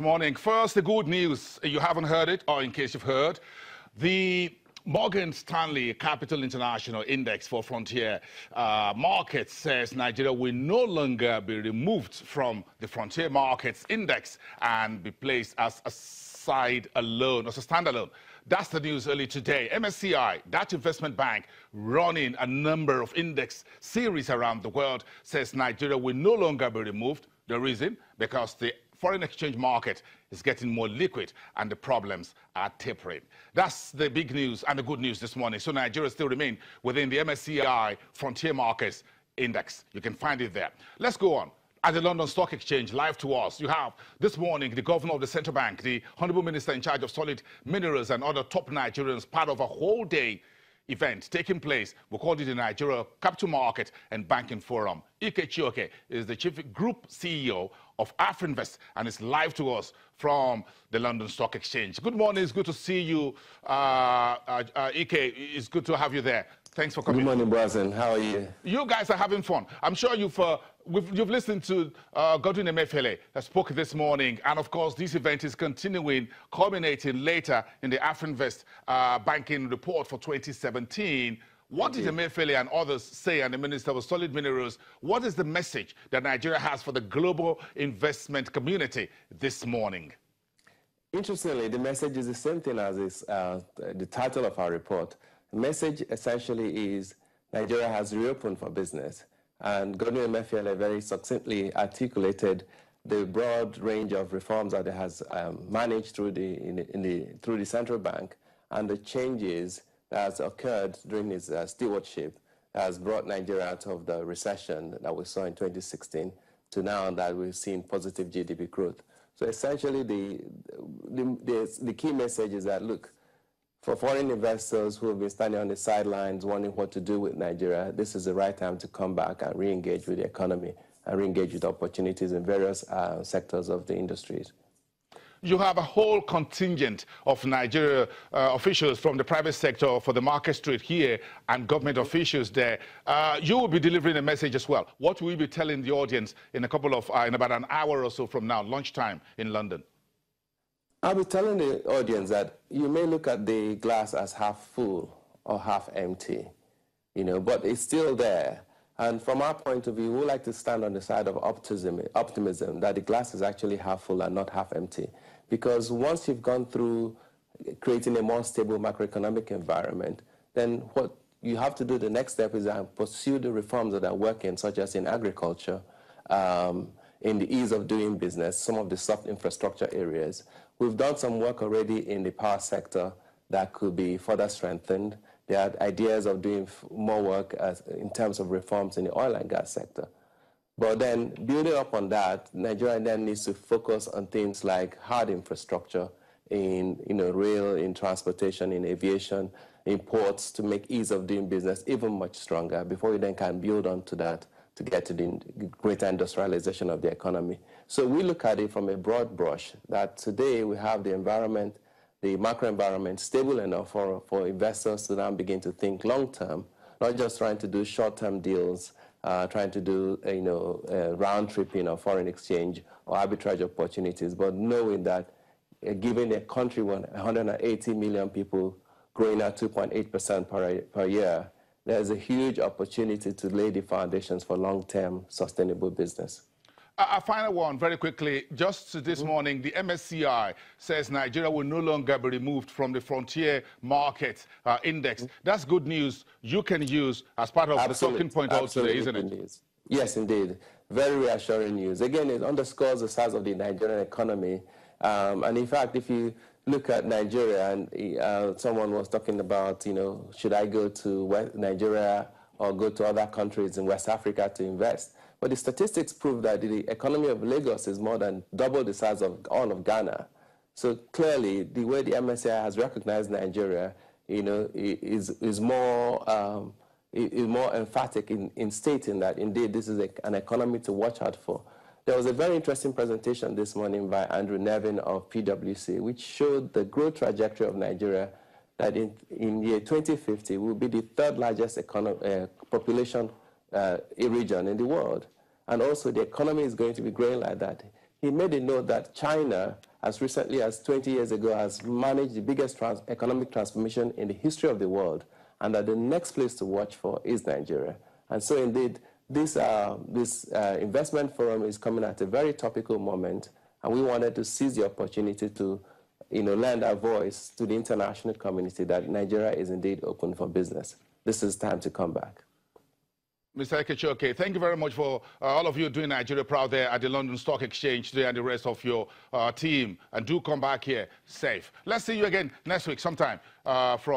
Morning. First, the good news. You haven't heard it, or in case you've heard, the Morgan Stanley Capital International Index for Frontier uh, Markets says Nigeria will no longer be removed from the Frontier Markets Index and be placed as a side alone, as a standalone. That's the news early today. MSCI, that investment bank running a number of index series around the world, says Nigeria will no longer be removed. The reason? Because the foreign exchange market is getting more liquid and the problems are tapering. That's the big news and the good news this morning. So Nigeria still remain within the MSCI Frontier Markets Index. You can find it there. Let's go on. At the London Stock Exchange, live to us, you have this morning the governor of the central bank, the honorable minister in charge of solid minerals and other top Nigerians, part of a whole day event taking place. We called it the Nigeria Capital Market and Banking Forum. Ike Chioke is the chief group CEO of Afrinvest and is live to us from the London Stock Exchange. Good morning. It's good to see you, uh, uh, uh, Ike. It's good to have you there. Thanks for coming. Good morning, Brazil. How are you? You guys are having fun. I'm sure you've uh, you've listened to uh, Godwin Emefiele that spoke this morning, and of course, this event is continuing, culminating later in the Afrinvest uh, banking report for 2017. What did Emefiele and others say, and the Minister of Solid Minerals, what is the message that Nigeria has for the global investment community this morning? Interestingly, the message is the same thing as is, uh, the title of our report. The message essentially is Nigeria has reopened for business. And Godwin Emefiele very succinctly articulated the broad range of reforms that it has um, managed through the, in the, in the, through the central bank and the changes that has occurred during his uh, stewardship has brought Nigeria out of the recession that we saw in 2016 to now that we've seen positive GDP growth. So essentially, the, the, the, the key message is that, look, for foreign investors who have been standing on the sidelines wondering what to do with Nigeria, this is the right time to come back and re-engage with the economy and re-engage with opportunities in various uh, sectors of the industries you have a whole contingent of Nigeria uh, officials from the private sector for the market street here and government officials there. Uh, you will be delivering a message as well. What will you be telling the audience in a couple of, uh, in about an hour or so from now, lunchtime in London? I'll be telling the audience that you may look at the glass as half full or half empty, you know, but it's still there. And from our point of view, we like to stand on the side of optimism, optimism that the glass is actually half full and not half empty. Because once you've gone through creating a more stable macroeconomic environment, then what you have to do, the next step is to pursue the reforms that are working, such as in agriculture, um, in the ease of doing business, some of the soft infrastructure areas. We've done some work already in the power sector that could be further strengthened. There are ideas of doing more work as, in terms of reforms in the oil and gas sector. But then building up on that, Nigeria then needs to focus on things like hard infrastructure in you know, rail, in transportation, in aviation, in ports to make ease of doing business even much stronger before we then can build onto that to get to the greater industrialization of the economy. So we look at it from a broad brush that today we have the environment, the macro environment stable enough for, for investors to now begin to think long term, not just trying to do short term deals uh, trying to do, uh, you know, uh, round tripping or foreign exchange or arbitrage opportunities, but knowing that uh, given a country with 180 million people growing at 2.8% per, per year, there's a huge opportunity to lay the foundations for long-term sustainable business. A final one, very quickly. Just this mm-hmm. morning, the MSCI says Nigeria will no longer be removed from the frontier market uh, index. Mm -hmm. That's good news you can use as part of Absolute, the talking point out today, isn't it? News. Yes, indeed. Very reassuring news. Again, it underscores the size of the Nigerian economy. Um, and in fact, if you look at Nigeria, and uh, someone was talking about, you know, should I go to West Nigeria or go to other countries in West Africa to invest? But the statistics prove that the economy of Lagos is more than double the size of all of Ghana. So clearly, the way the MSCI has recognized Nigeria, you know, is, is more um, is more emphatic in, in stating that indeed this is a, an economy to watch out for. There was a very interesting presentation this morning by Andrew Nevin of PwC, which showed the growth trajectory of Nigeria that in, in year 2050 will be the third largest uh, population uh, region in the world. And also the economy is going to be growing like that. he made a note that China, as recently as 20 years ago, has managed the biggest trans economic transformation in the history of the world, and that the next place to watch for is Nigeria. And so, indeed, this, uh, this uh, investment forum is coming at a very topical moment, and we wanted to seize the opportunity to you know, lend our voice to the international community that Nigeria is indeed open for business. This is time to come back. Mr. Ike Chioke, thank you very much for uh, all of you doing Nigeria proud there at the London Stock Exchange today and the rest of your uh, team. And do come back here safe. Let's see you again next week sometime uh, from